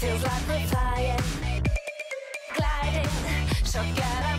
Feels like we're flying, gliding, shotgun.